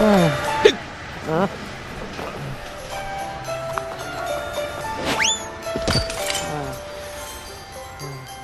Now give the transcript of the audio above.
唉嗯。嗯。嗯。